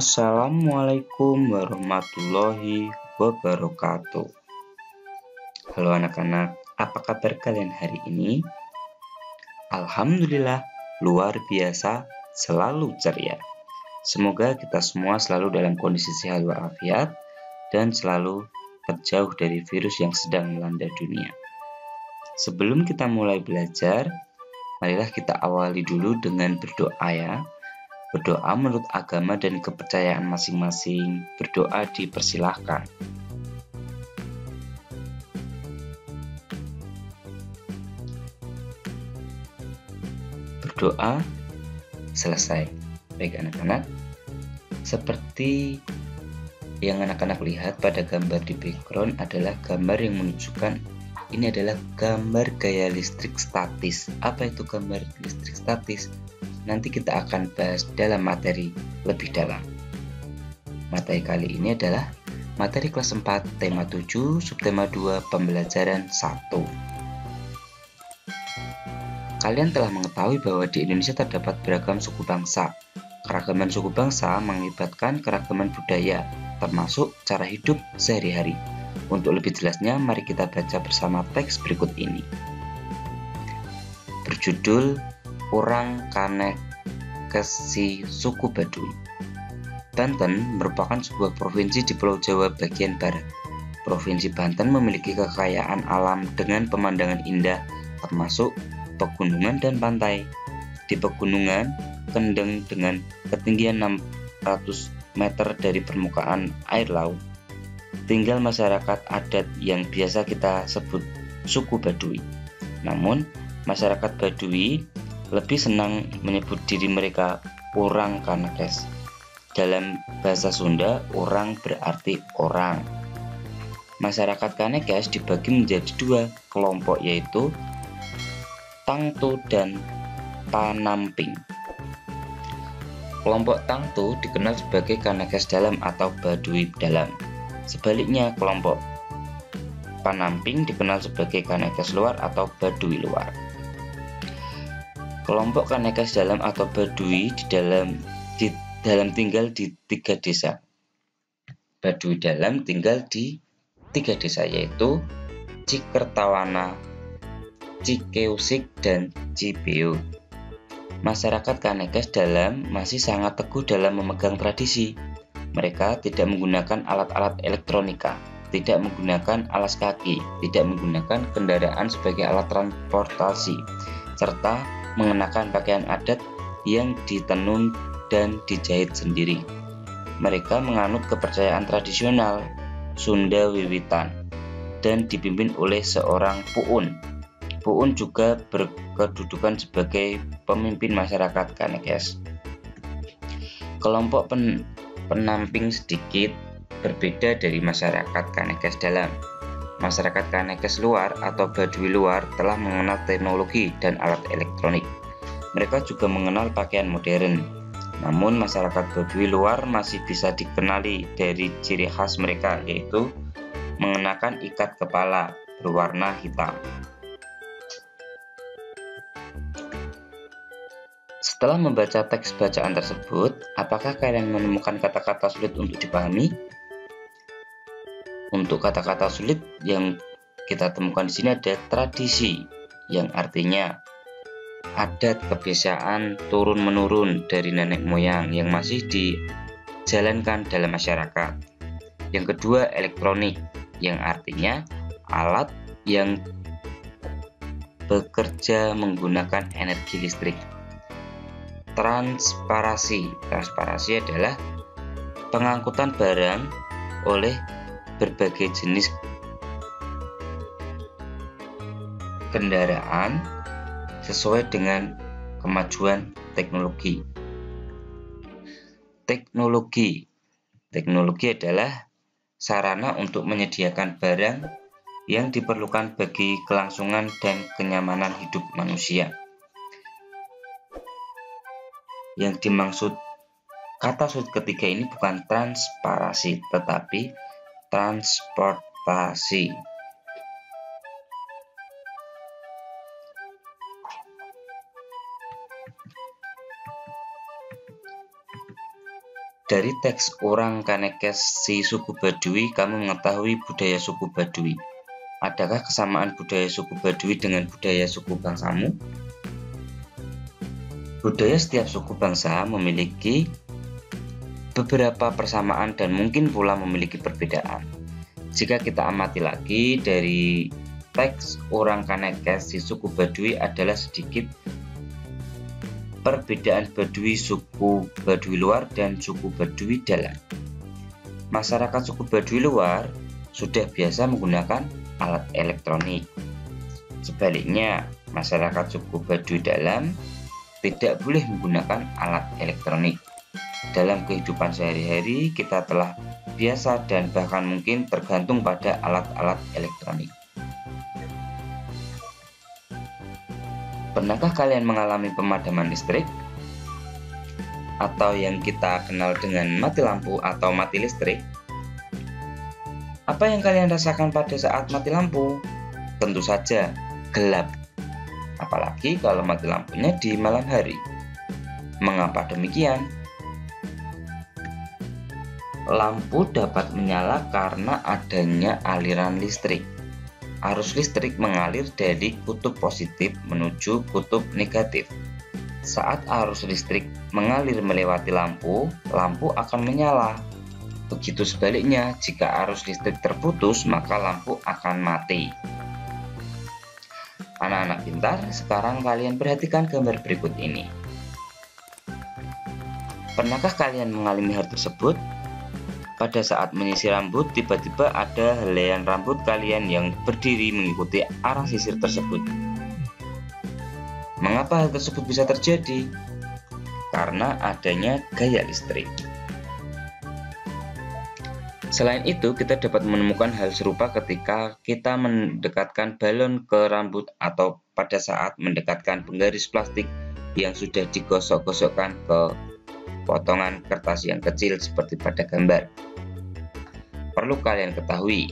Assalamualaikum warahmatullahi wabarakatuh. Halo anak-anak, apa kabar kalian hari ini? Alhamdulillah, luar biasa, selalu ceria. Semoga kita semua selalu dalam kondisi sehat walafiat dan selalu terjauh dari virus yang sedang melanda dunia. Sebelum kita mulai belajar, marilah kita awali dulu dengan berdoa ya. Berdoa menurut agama dan kepercayaan masing-masing. Berdoa dipersilahkan. Berdoa selesai. Baik anak-anak, seperti yang anak-anak lihat pada gambar di background adalah gambar yang menunjukkan ini adalah gambar gaya listrik statis. Apa itu gambar listrik statis? Nanti kita akan bahas dalam materi lebih dalam. Materi kali ini adalah materi kelas 4, tema 7, subtema 2, pembelajaran 1. Kalian telah mengetahui bahwa di Indonesia terdapat beragam suku bangsa. Keragaman suku bangsa mengibatkan keragaman budaya, termasuk cara hidup sehari-hari. Untuk lebih jelasnya, mari kita baca bersama teks berikut ini. Berjudul orang Kanek Kesi suku Baduy. Banten merupakan sebuah provinsi di Pulau Jawa bagian barat. Provinsi Banten memiliki kekayaan alam dengan pemandangan indah termasuk pegunungan dan pantai. Di pegunungan, kendeng dengan ketinggian 600 meter dari permukaan air laut. Tinggal masyarakat adat yang biasa kita sebut suku Baduy. Namun, masyarakat Baduy lebih senang menyebut diri mereka orang Kanekes. Dalam bahasa Sunda, orang berarti orang. Masyarakat Kanekes dibagi menjadi dua kelompok yaitu Tangtu dan Panamping. Kelompok Tangtu dikenal sebagai Kanekes dalam atau Baduy dalam. Sebaliknya, kelompok Panamping dikenal sebagai Kanekes luar atau Baduy luar. Kelompok Kanekas dalam atau Badui di dalam di dalam tinggal di tiga desa. Badui dalam tinggal di tiga desa yaitu Cikertawana, Cikeusik, dan Cibeo. Masyarakat Kanekas dalam masih sangat teguh dalam memegang tradisi. Mereka tidak menggunakan alat-alat elektronika, tidak menggunakan alas kaki, tidak menggunakan kendaraan sebagai alat transportasi, serta mengenakan pakaian adat yang ditenun dan dijahit sendiri. Mereka menganut kepercayaan tradisional Sunda Wiwitan dan dipimpin oleh seorang puun. Puun juga berkedudukan sebagai pemimpin masyarakat Kanekes. Kelompok pen, penamping sedikit berbeda dari masyarakat Kanekes dalam. Masyarakat Kanekes luar atau Baduy luar telah mengenal teknologi dan alat elektronik. Mereka juga mengenal pakaian modern. Namun masyarakat Baduy luar masih bisa dikenali dari ciri khas mereka yaitu mengenakan ikat kepala berwarna hitam. Setelah membaca teks bacaan tersebut, apakah kalian menemukan kata-kata sulit untuk dipahami? Untuk kata-kata sulit yang kita temukan di sini ada tradisi yang artinya adat kebiasaan turun-menurun dari nenek moyang yang masih dijalankan dalam masyarakat. Yang kedua, elektronik yang artinya alat yang bekerja menggunakan energi listrik. Transparasi. Transparasi adalah pengangkutan barang oleh berbagai jenis kendaraan sesuai dengan kemajuan teknologi. Teknologi Teknologi adalah sarana untuk menyediakan barang yang diperlukan bagi kelangsungan dan kenyamanan hidup manusia. Yang dimaksud kata sulit ketiga ini bukan transparasi, tetapi transportasi Dari teks orang Kanekes si suku Baduy, kamu mengetahui budaya suku Baduy. Adakah kesamaan budaya suku Baduy dengan budaya suku bangsamu? Budaya setiap suku bangsa memiliki beberapa persamaan dan mungkin pula memiliki perbedaan. Jika kita amati lagi dari teks orang Kanekes si suku Baduy adalah sedikit perbedaan Baduy suku Baduy luar dan suku Baduy dalam. Masyarakat suku Baduy luar sudah biasa menggunakan alat elektronik. Sebaliknya, masyarakat suku Baduy dalam tidak boleh menggunakan alat elektronik. Dalam kehidupan sehari-hari, kita telah biasa dan bahkan mungkin tergantung pada alat-alat elektronik. Pernahkah kalian mengalami pemadaman listrik? Atau yang kita kenal dengan mati lampu atau mati listrik? Apa yang kalian rasakan pada saat mati lampu? Tentu saja gelap. Apalagi kalau mati lampunya di malam hari. Mengapa demikian? Lampu dapat menyala karena adanya aliran listrik arus listrik mengalir dari kutub positif menuju kutub negatif. Saat arus listrik mengalir melewati lampu, lampu akan menyala. Begitu sebaliknya, jika arus listrik terputus, maka lampu akan mati. Anak-anak pintar, sekarang kalian perhatikan gambar berikut ini. Pernahkah kalian mengalami hal tersebut? Pada saat menyisir rambut, tiba-tiba ada helaian rambut kalian yang berdiri mengikuti arah sisir tersebut. Mengapa hal tersebut bisa terjadi? Karena adanya gaya listrik. Selain itu, kita dapat menemukan hal serupa ketika kita mendekatkan balon ke rambut atau pada saat mendekatkan penggaris plastik yang sudah digosok-gosokkan ke potongan kertas yang kecil seperti pada gambar. Perlu kalian ketahui,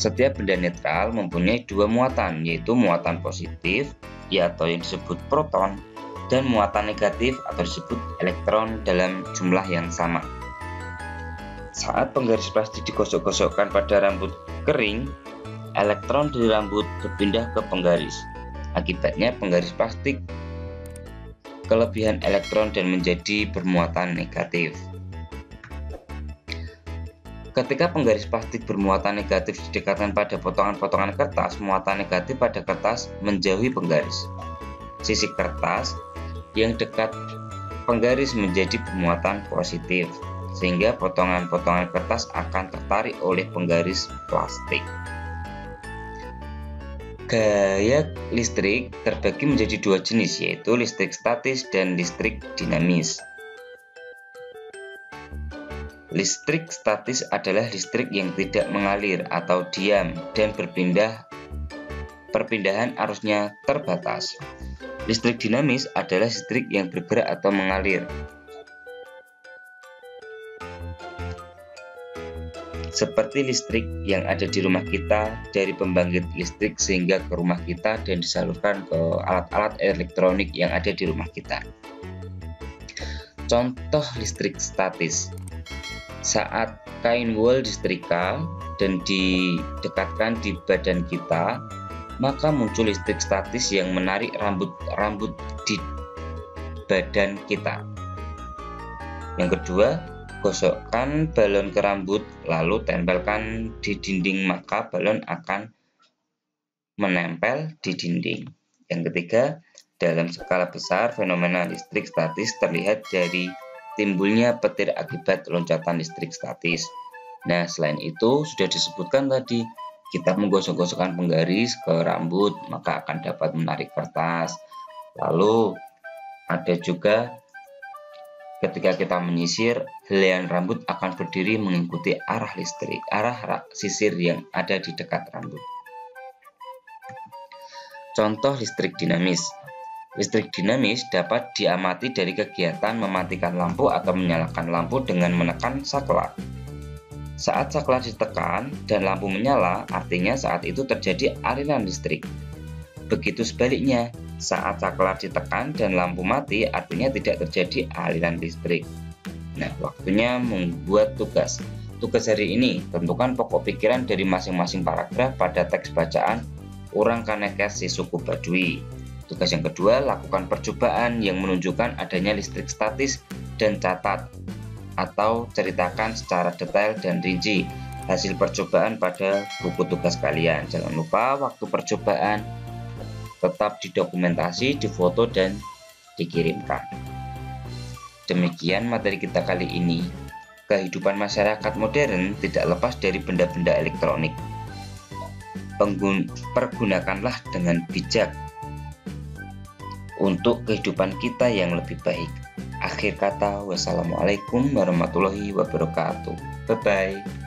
setiap benda netral mempunyai dua muatan, yaitu muatan positif, yaitu yang disebut proton, dan muatan negatif atau disebut elektron dalam jumlah yang sama. Saat penggaris plastik digosok-gosokkan pada rambut kering, elektron dari rambut berpindah ke penggaris. Akibatnya penggaris plastik kelebihan elektron dan menjadi bermuatan negatif. Ketika penggaris plastik bermuatan negatif didekatkan pada potongan-potongan kertas, muatan negatif pada kertas menjauhi penggaris. Sisi kertas yang dekat penggaris menjadi bermuatan positif, sehingga potongan-potongan kertas akan tertarik oleh penggaris plastik. Gaya listrik terbagi menjadi dua jenis yaitu listrik statis dan listrik dinamis. Listrik statis adalah listrik yang tidak mengalir atau diam dan berpindah perpindahan arusnya terbatas. Listrik dinamis adalah listrik yang bergerak atau mengalir seperti listrik yang ada di rumah kita dari pembangkit listrik sehingga ke rumah kita dan disalurkan ke alat-alat elektronik yang ada di rumah kita. Contoh listrik statis. Saat kain wool disetrika dan didekatkan di badan kita, maka muncul listrik statis yang menarik rambut-rambut di badan kita. Yang kedua, Gosokkan balon ke rambut, lalu tempelkan di dinding, maka balon akan menempel di dinding. Yang ketiga, dalam skala besar, fenomena listrik statis terlihat dari timbulnya petir akibat loncatan listrik statis. Nah, selain itu, sudah disebutkan tadi, kita menggosok-gosokkan penggaris ke rambut, maka akan dapat menarik kertas. Lalu, ada juga Ketika kita menyisir, helaian rambut akan berdiri mengikuti arah listrik, arah sisir yang ada di dekat rambut. Contoh listrik dinamis. Listrik dinamis dapat diamati dari kegiatan mematikan lampu atau menyalakan lampu dengan menekan saklar. Saat saklar ditekan dan lampu menyala, artinya saat itu terjadi aliran listrik. Begitu sebaliknya, saat saklar ditekan dan lampu mati, artinya tidak terjadi aliran listrik. Nah, waktunya membuat tugas. Tugas hari ini, tentukan pokok pikiran dari masing-masing paragraf pada teks bacaan Orang si suku Baduy. Tugas yang kedua, lakukan percobaan yang menunjukkan adanya listrik statis dan catat atau ceritakan secara detail dan rinci hasil percobaan pada buku tugas kalian. Jangan lupa waktu percobaan tetap didokumentasi, difoto, dan dikirimkan. Demikian materi kita kali ini. Kehidupan masyarakat modern tidak lepas dari benda-benda elektronik penggun pergunakanlah dengan bijak untuk kehidupan kita yang lebih baik. Akhir kata, wassalamualaikum warahmatullahi wabarakatuh. Bye bye.